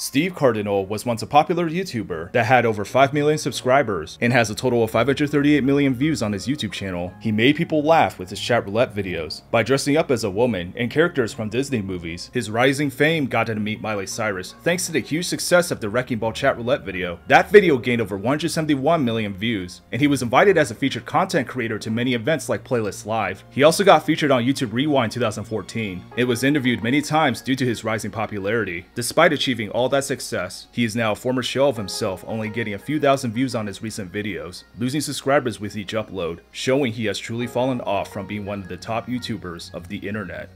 Steve Kardynal was once a popular YouTuber that had over 5 million subscribers and has a total of 538 million views on his YouTube channel. He made people laugh with his chat roulette videos by dressing up as a woman and characters from Disney movies. His rising fame got him to meet Miley Cyrus thanks to the huge success of the Wrecking Ball chat roulette video. That video gained over 171 million views, and he was invited as a featured content creator to many events like Playlist Live. He also got featured on YouTube Rewind 2014. It was interviewed many times due to his rising popularity. Despite achieving all that success, he is now a former shell of himself, only getting a few thousand views on his recent videos, losing subscribers with each upload, showing he has truly fallen off from being one of the top YouTubers of the internet.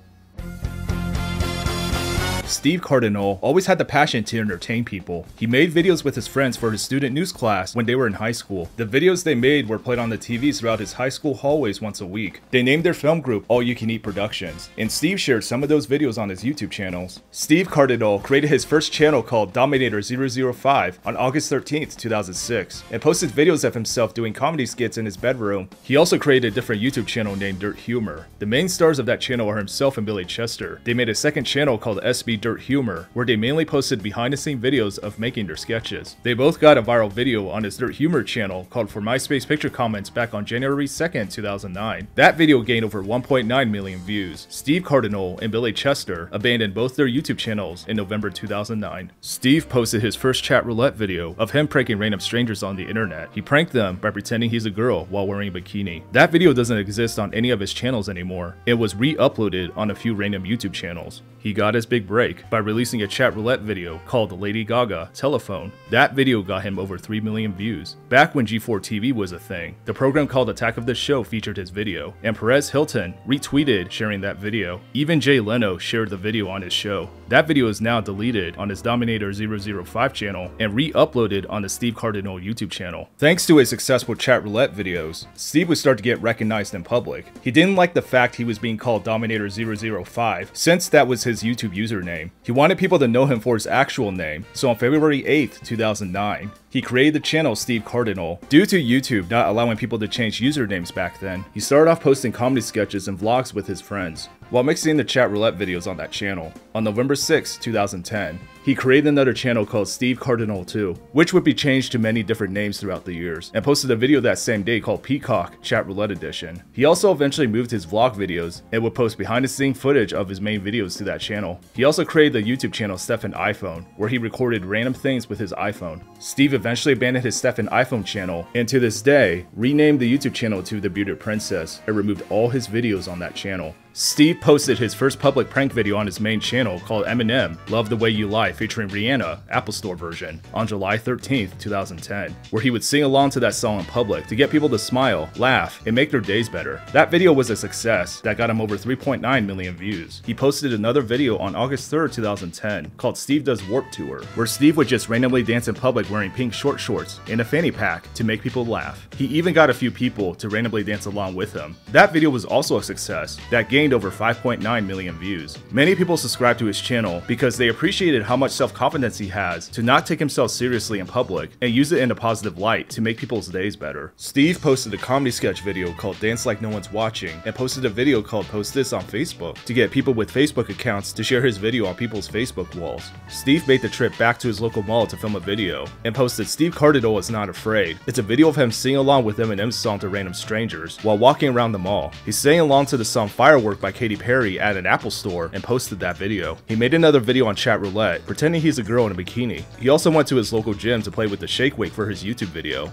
Steve Kardynal always had the passion to entertain people. He made videos with his friends for his student news class when they were in high school. The videos they made were played on the TVs throughout his high school hallways once a week. They named their film group All You Can Eat Productions, and Steve shared some of those videos on his YouTube channels. Steve Kardynal created his first channel called Dominator 005 on August 13th, 2006, and posted videos of himself doing comedy skits in his bedroom. He also created a different YouTube channel named Dirt Humor. The main stars of that channel are himself and Billy Chester. They made a second channel called SB Dirt Humor, where they mainly posted behind the scenes videos of making their sketches. They both got a viral video on his Dirt Humor channel called For MySpace Picture Comments back on January 2nd, 2009. That video gained over 1.9 million views. Steve Kardynal and Billy Chester abandoned both their YouTube channels in November 2009. Steve posted his first chat roulette video of him pranking random strangers on the internet. He pranked them by pretending he's a girl while wearing a bikini. That video doesn't exist on any of his channels anymore. It was re-uploaded on a few random YouTube channels. He got his big break by releasing a chat roulette video called Lady Gaga Telephone. That video got him over 3 million views. Back when G4 TV was a thing, the program called Attack of the Show featured his video, and Perez Hilton retweeted sharing that video. Even Jay Leno shared the video on his show. That video is now deleted on his Dominator 005 channel and re-uploaded on the Steve Kardynal YouTube channel. Thanks to his successful chat roulette videos, Steve would start to get recognized in public. He didn't like the fact he was being called Dominator 005, since that was his YouTube username. He wanted people to know him for his actual name, so on February 8th, 2009, he created the channel Steve Kardynal. Due to YouTube not allowing people to change usernames back then, he started off posting comedy sketches and vlogs with his friends, while mixing the chat roulette videos on that channel. On November 6, 2010, he created another channel called Steve Kardynal 2, which would be changed to many different names throughout the years, and posted a video that same day called Peacock Chat Roulette Edition. He also eventually moved his vlog videos and would post behind the scenes footage of his main videos to that channel. He also created the YouTube channel Stefan iPhone, where he recorded random things with his iPhone. Steve eventually abandoned his Stefan iPhone channel, and to this day, renamed the YouTube channel to The Bearded Princess and removed all his videos on that channel. Steve posted his first public prank video on his main channel called Eminem Love the Way You Lie featuring Rihanna, Apple Store version, on July 13th, 2010, where he would sing along to that song in public to get people to smile, laugh, and make their days better. That video was a success that got him over 3.9 million views. He posted another video on August 3rd, 2010 called Steve Does Warped Tour, where Steve would just randomly dance in public wearing pink short shorts and a fanny pack to make people laugh. He even got a few people to randomly dance along with him. That video was also a success that gained over 5.9 million views. Many people subscribe to his channel because they appreciated how much self-confidence he has to not take himself seriously in public and use it in a positive light to make people's days better. Steve posted a comedy sketch video called Dance Like No One's Watching and posted a video called Post This on Facebook to get people with Facebook accounts to share his video on people's Facebook walls. Steve made the trip back to his local mall to film a video and posted Steve Kardynal is not afraid. It's a video of him singing along with Eminem's song to random strangers while walking around the mall. He's singing along to the song Firework by Katy Perry at an Apple store and posted that video. He made another video on chat roulette, pretending he's a girl in a bikini. He also went to his local gym to play with the shake weight for his YouTube video.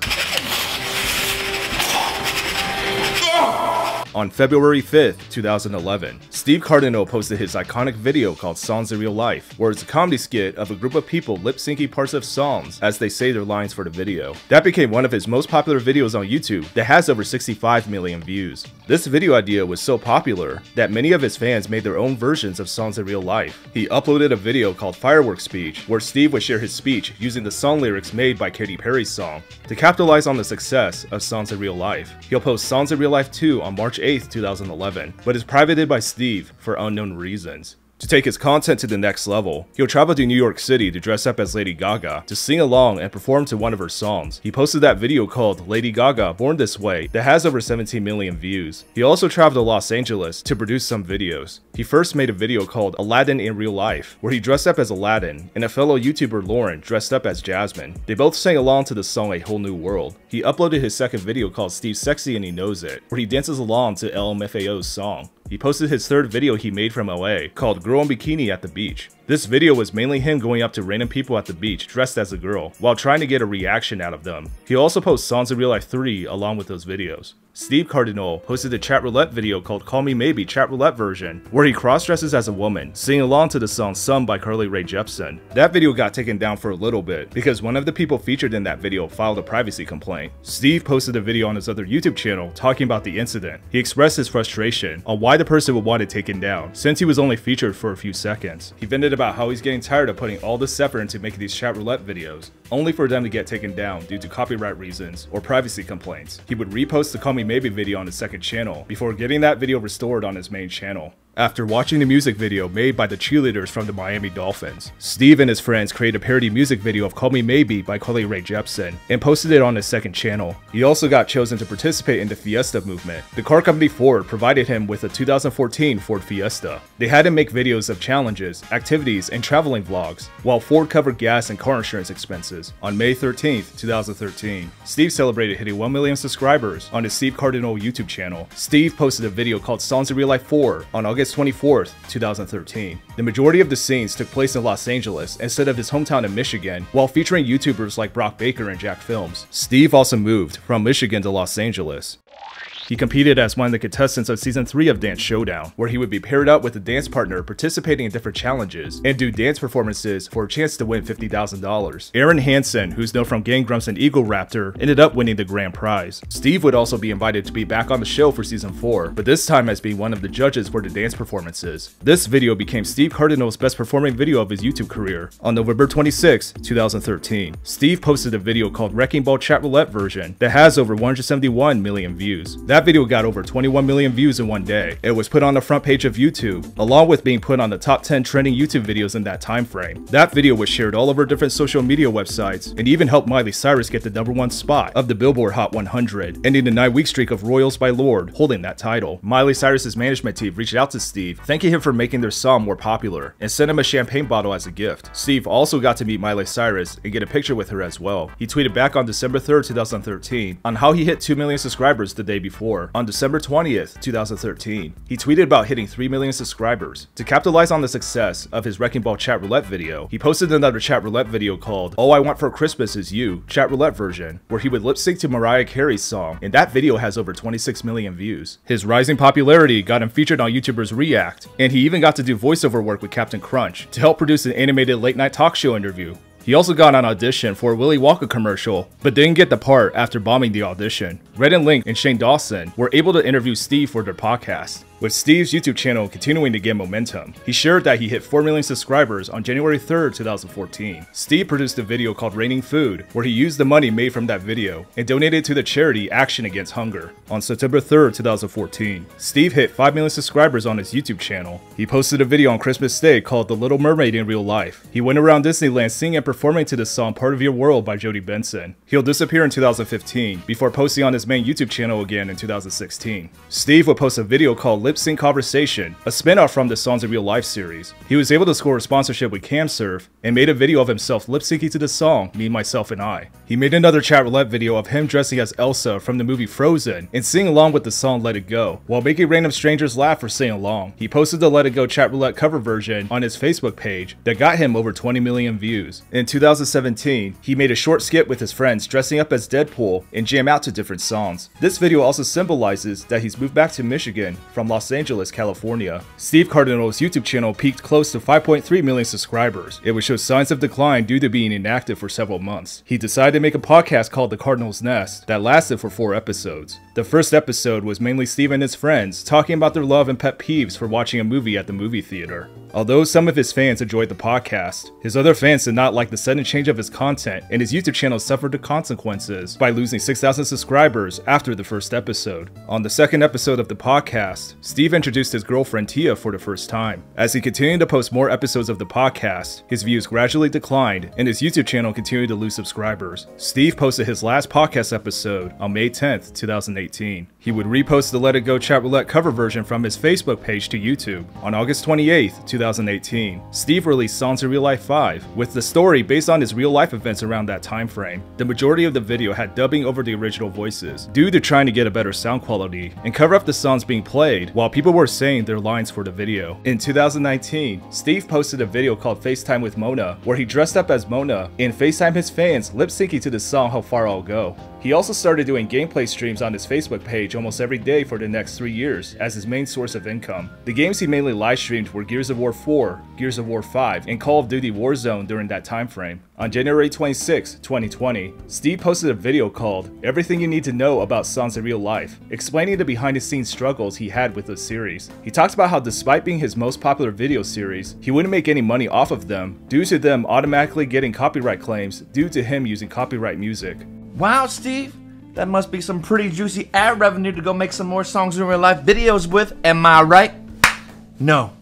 On February 5th, 2011, Steve Kardynal posted his iconic video called Songs in Real Life, where it's a comedy skit of a group of people lip syncing parts of songs as they say their lines for the video. That became one of his most popular videos on YouTube that has over 65 million views. This video idea was so popular that many of his fans made their own versions of Songs in Real Life. He uploaded a video called Fireworks Speech, where Steve would share his speech using the song lyrics made by Katy Perry's song. To capitalize on the success of Songs in Real Life, he'll post Songs in Real Life 2 on March 8, 2011, but is privated by Steve for unknown reasons. To take his content to the next level, he'll travel to New York City to dress up as Lady Gaga to sing along and perform to one of her songs. He posted that video called Lady Gaga Born This Way that has over 17 million views. He also traveled to Los Angeles to produce some videos. He first made a video called Aladdin in Real Life, where he dressed up as Aladdin and a fellow YouTuber Lauren dressed up as Jasmine. They both sang along to the song A Whole New World. He uploaded his second video called Steve Sexy and He Knows It, where he dances along to LMFAO's song. He posted his third video he made from LA called Girl in Bikini at the Beach. This video was mainly him going up to random people at the beach dressed as a girl while trying to get a reaction out of them. He also posts Songs in Real Life 3 along with those videos. Steve Kardynal posted a chat roulette video called Call Me Maybe chat roulette version, where he cross-dresses as a woman, singing along to the song Sung by Carly Rae Jepsen. That video got taken down for a little bit, because one of the people featured in that video filed a privacy complaint. Steve posted a video on his other YouTube channel talking about the incident. He expressed his frustration on why the person would want it taken down, since he was only featured for a few seconds. He vented about how he's getting tired of putting all this effort into making these chat roulette videos, only for them to get taken down due to copyright reasons or privacy complaints. He would repost the Call Me Maybe video on his second channel before getting that video restored on his main channel. After watching the music video made by the cheerleaders from the Miami Dolphins, Steve and his friends created a parody music video of Call Me Maybe by Carly Rae Jepsen and posted it on his second channel. He also got chosen to participate in the Fiesta movement. The car company Ford provided him with a 2014 Ford Fiesta. They had him make videos of challenges, activities, and traveling vlogs, while Ford covered gas and car insurance expenses. On May 13, 2013, Steve celebrated hitting 1 million subscribers on his Steve Kardynal YouTube channel. Steve posted a video called Songs in Real Life 4 on August August 24th, 2013. The majority of the scenes took place in Los Angeles instead of his hometown in Michigan, while featuring YouTubers like Brock Baker and Jack Films. Steve also moved from Michigan to Los Angeles. He competed as one of the contestants of season 3 of Dance Showdown, where he would be paired up with a dance partner participating in different challenges and do dance performances for a chance to win $50,000. Arin Hanson, who's known from Game Grumps and Egoraptor, ended up winning the grand prize. Steve would also be invited to be back on the show for season 4, but this time as being one of the judges for the dance performances. This video became Steve Kardynal's best performing video of his YouTube career. On November 26, 2013, Steve posted a video called Wrecking Ball Chat Roulette version that has over 171 million views. That that video got over 21 million views in one day. It was put on the front page of YouTube, along with being put on the top 10 trending YouTube videos in that time frame. That video was shared all over different social media websites, and even helped Miley Cyrus get the number one spot of the Billboard Hot 100, ending the 9-week streak of Royals by Lorde holding that title. Miley Cyrus's management team reached out to Steve, thanking him for making their song more popular, and sent him a champagne bottle as a gift. Steve also got to meet Miley Cyrus and get a picture with her as well. He tweeted back on December 3rd, 2013, on how he hit 2 million subscribers the day before on December 20th, 2013. He tweeted about hitting 3 million subscribers. To capitalize on the success of his Wrecking Ball chat roulette video, he posted another chat roulette video called All I Want for Christmas Is You chat roulette version, where he would lip sync to Mariah Carey's song, and that video has over 26 million views. His rising popularity got him featured on YouTubers React, and he even got to do voiceover work with Cap'n Crunch to help produce an animated late night talk show interview he also got an audition for a Willy Wonka commercial, but didn't get the part after bombing the audition. Rhett and Link and Shane Dawson were able to interview Steve for their podcast. With Steve's YouTube channel continuing to gain momentum, he shared that he hit 4 million subscribers on January 3rd, 2014. Steve produced a video called Raining Food, where he used the money made from that video and donated to the charity Action Against Hunger. On September 3rd, 2014, Steve hit 5 million subscribers on his YouTube channel. He posted a video on Christmas Day called The Little Mermaid in Real Life. He went around Disneyland singing and performing to the song Part of Your World by Jodi Benson. He'll disappear in 2015 before posting on his main YouTube channel again in 2016. Steve would post a video called Lip Sync Conversation, a spin-off from the Songs of Real Life series. He was able to score a sponsorship with CamSurf and made a video of himself lip syncing to the song Me, Myself, and I. He made another chat roulette video of him dressing as Elsa from the movie Frozen and singing along with the song Let It Go, while making random strangers laugh for singing along. He posted the Let It Go chat roulette cover version on his Facebook page that got him over 20 million views. In 2017, he made a short skit with his friends dressing up as Deadpool and jam out to different songs. This video also symbolizes that he's moved back to Michigan from Los Los Angeles, California. Steve Kardynal's YouTube channel peaked close to 5.3 million subscribers. It would show signs of decline due to being inactive for several months. He decided to make a podcast called The Cardinal's Nest that lasted for four episodes. The first episode was mainly Steve and his friends talking about their love and pet peeves for watching a movie at the movie theater. Although some of his fans enjoyed the podcast, his other fans did not like the sudden change of his content, and his YouTube channel suffered the consequences by losing 6,000 subscribers after the first episode. On the second episode of the podcast, Steve introduced his girlfriend Tia for the first time. As he continued to post more episodes of the podcast, his views gradually declined and his YouTube channel continued to lose subscribers. Steve posted his last podcast episode on May 10th, 2018. He would repost the Let It Go Chat Roulette cover version from his Facebook page to YouTube. On August 28th, 2018, Steve released Songs of Real Life 5, with the story based on his real life events around that time frame. The majority of the video had dubbing over the original voices, due to trying to get a better sound quality, and cover up the songs being played while people were saying their lines for the video. In 2019, Steve posted a video called FaceTime with Moana, where he dressed up as Moana and FaceTime his fans lip syncing to the song How Far I'll Go. He also started doing gameplay streams on his Facebook page almost every day for the next three years as his main source of income. The games he mainly live streamed were Gears of War 4, Gears of War 5, and Call of Duty Warzone during that time frame. On January 26, 2020, Steve posted a video called Everything You Need to Know About Songs in Real Life, explaining the behind the scenes struggles he had with the series. He talks about how despite being his most popular video series, he wouldn't make any money off of them due to them automatically getting copyright claims due to him using copyright music. Wow, Steve. That must be some pretty juicy ad revenue to go make some more songs in real life videos with. Am I right? No,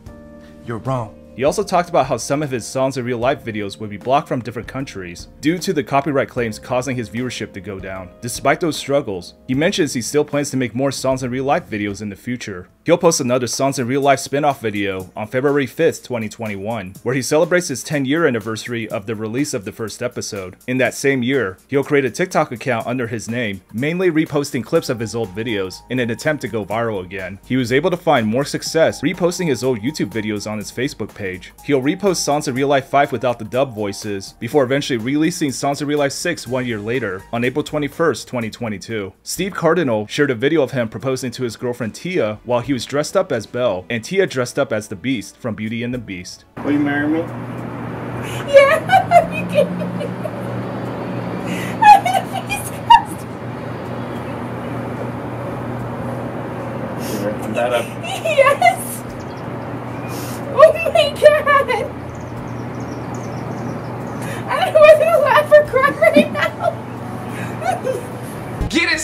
you're wrong. He also talked about how some of his songs in real life videos would be blocked from different countries due to the copyright claims causing his viewership to go down. Despite those struggles, he mentions he still plans to make more songs in real life videos in the future. He'll post another Songs in Real Life spin-off video on February 5th, 2021, where he celebrates his 10 year anniversary of the release of the first episode. In that same year, he'll create a TikTok account under his name, mainly reposting clips of his old videos in an attempt to go viral again. He was able to find more success reposting his old YouTube videos on his Facebook page. He'll repost Songs in Real Life 5 without the dub voices, before eventually releasing Songs in Real Life 6 one year later, on April 21st, 2022. Steve Kardynal shared a video of him proposing to his girlfriend Tia while he was dressed up as Belle, and Tia dressed up as the Beast from Beauty and the Beast. Will you marry me? Yeah, you kidding me? I'm in a face costume. You're that up. Yes. Oh my god. I don't know whether to laugh or cry right now. Get it,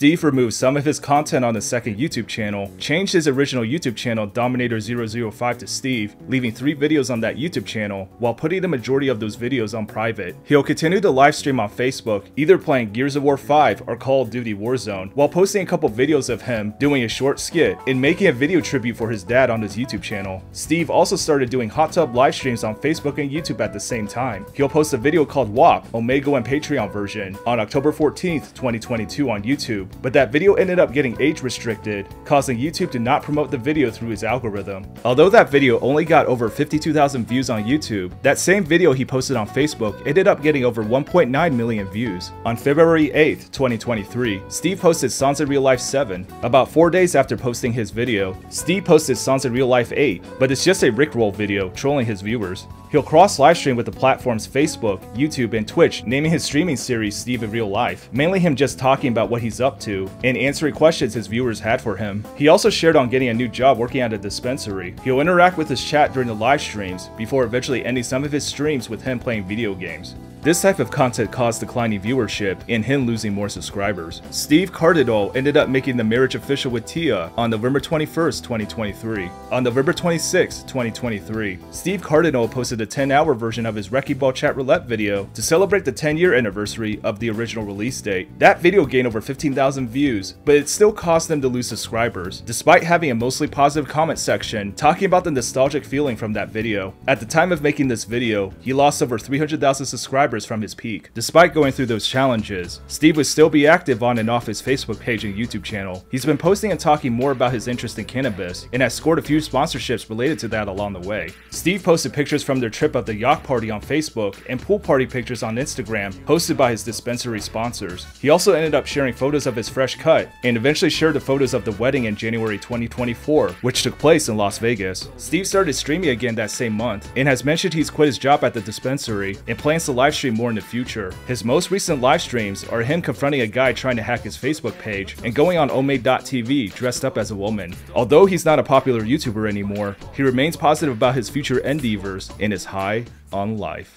Steve! Removed some of his content on the second YouTube channel, changed his original YouTube channel Dominator005 to Steve, leaving three videos on that YouTube channel, while putting the majority of those videos on private. He'll continue to live stream on Facebook, either playing Gears of War 5 or Call of Duty Warzone, while posting a couple videos of him doing a short skit and making a video tribute for his dad on his YouTube channel. Steve also started doing hot tub live streams on Facebook and YouTube at the same time. He'll post a video called WAP, Omegle and Patreon version, on October 14th, 2022 on YouTube, but that video ended up getting age restricted, causing YouTube to not promote the video through its algorithm. Although that video only got over 52,000 views on YouTube, that same video he posted on Facebook ended up getting over 1.9 million views. On February 8th, 2023, Steve posted in Real Life 7. About 4 days after posting his video, Steve posted in Real Life 8, but it's just a Rickroll video trolling his viewers. He'll cross livestream with the platforms Facebook, YouTube, and Twitch, naming his streaming series Steve in Real Life, mainly him just talking about what he's up to and answering questions his viewers had for him. He also shared on getting a new job working at a dispensary. He'll interact with his chat during the live streams before eventually ending some of his streams with him playing video games. This type of content caused declining viewership and him losing more subscribers. Steve Kardynal ended up making the marriage official with Tia on November 21st, 2023. On November 26, 2023, Steve Kardynal posted a 10-hour version of his Wrecking Ball Chat Roulette video to celebrate the 10-year anniversary of the original release date. That video gained over 15,000 views, but it still caused them to lose subscribers, despite having a mostly positive comment section talking about the nostalgic feeling from that video. At the time of making this video, he lost over 300,000 subscribers from his peak. Despite going through those challenges, Steve would still be active on and off his Facebook page and YouTube channel. He's been posting and talking more about his interest in cannabis, and has scored a few sponsorships related to that along the way. Steve posted pictures from their trip of the yacht party on Facebook and pool party pictures on Instagram, hosted by his dispensary sponsors. He also ended up sharing photos of his fresh cut, and eventually shared the photos of the wedding in January 2024, which took place in Las Vegas. Steve started streaming again that same month, and has mentioned he's quit his job at the dispensary and plans to live stream more in the future. His most recent live streams are him confronting a guy trying to hack his Facebook page and going on omade.tv dressed up as a woman. Although he's not a popular YouTuber anymore, he remains positive about his future endeavors and is high on life.